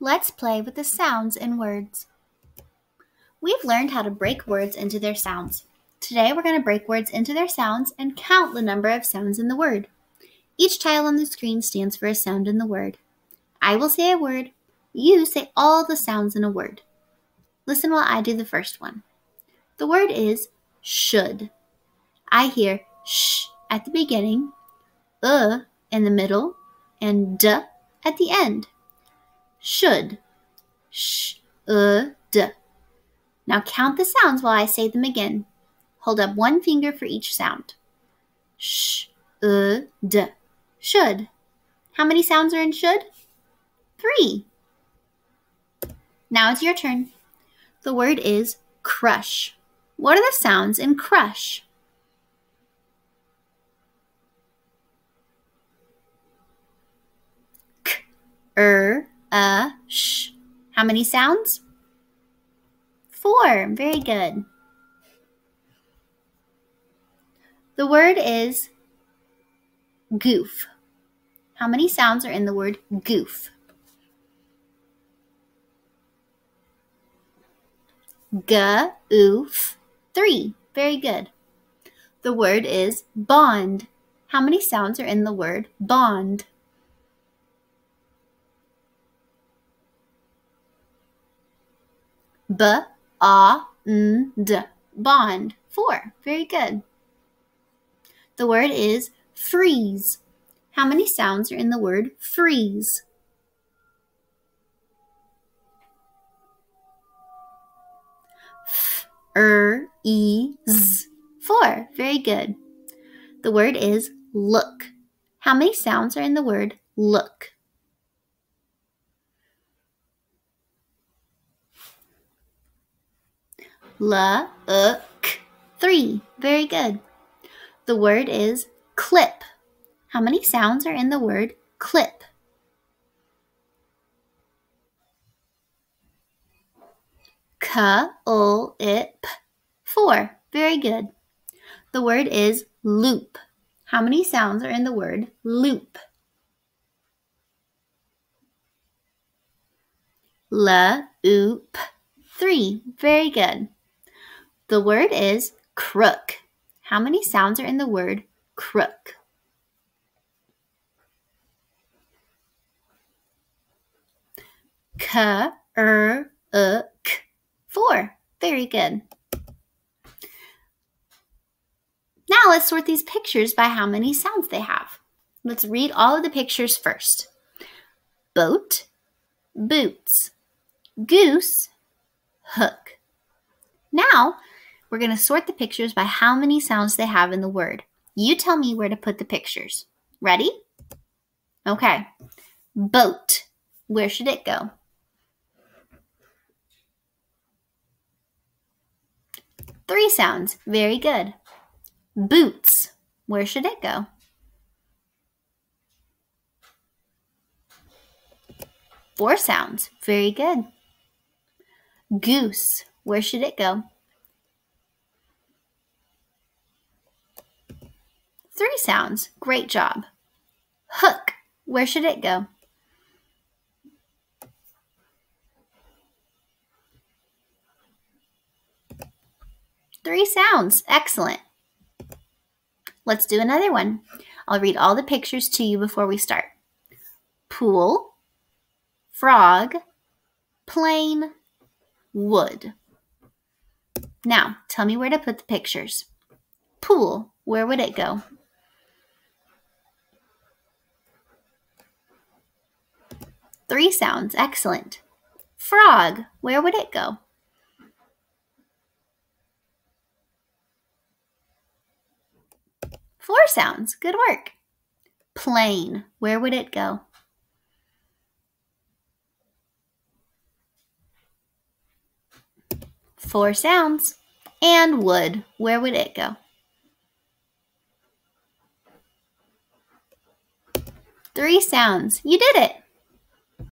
Let's play with the sounds in words. We've learned how to break words into their sounds. Today we're going to break words into their sounds and count the number of sounds in the word. Each tile on the screen stands for a sound in the word. I will say a word. You say all the sounds in a word. Listen while I do the first one. The word is should. I hear sh at the beginning, uh in the middle, and d at the end should. Sh, uh, d. Now count the sounds while I say them again. Hold up one finger for each sound. Sh, uh, d. Should. How many sounds are in should? Three. Now it's your turn. The word is crush. What are the sounds in crush? K, a, sh. How many sounds? Four. Very good. The word is goof. How many sounds are in the word goof? G, oof. Three. Very good. The word is bond. How many sounds are in the word bond? B A N D. Bond. Four. Very good. The word is freeze. How many sounds are in the word freeze? F er e z. Four. Very good. The word is look. How many sounds are in the word look? L, uh. Three. Very good. The word is clip. How many sounds are in the word clip? K, l, i, p. Four. Very good. The word is loop. How many sounds are in the word loop? L, oop. Three. Very good. The word is crook. How many sounds are in the word crook? K, er, uh. Four. Very good. Now let's sort these pictures by how many sounds they have. Let's read all of the pictures first. Boat, boots, goose, hook. Now we're going to sort the pictures by how many sounds they have in the word. You tell me where to put the pictures. Ready? Okay. Boat. Where should it go? Three sounds. Very good. Boots. Where should it go? Four sounds. Very good. Goose. Where should it go? Three sounds. Great job. Hook. Where should it go? Three sounds. Excellent. Let's do another one. I'll read all the pictures to you before we start. Pool, frog, plane, wood. Now, tell me where to put the pictures. Pool, where would it go? Three sounds. Excellent. Frog. Where would it go? Four sounds. Good work. Plane. Where would it go? Four sounds. And wood. Where would it go? Three sounds. You did it.